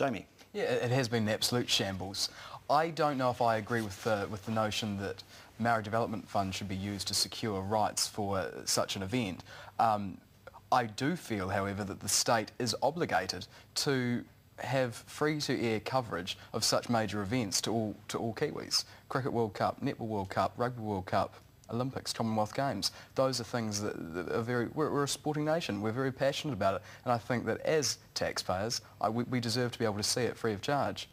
Jamie. Yeah, it has been an absolute shambles. I don't know if I agree with the, with the notion that Maori Development Fund should be used to secure rights for such an event. Um, I do feel, however, that the state is obligated to have free-to-air coverage of such major events to all, to all Kiwis. Cricket World Cup, Netball World Cup, Rugby World Cup, Olympics, Commonwealth Games. Those are things that, are very, we're, we're, a sporting nation. We're very passionate about it. And I think that as taxpayers, I, we, we deserve to be able to see it free of charge.